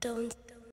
Don't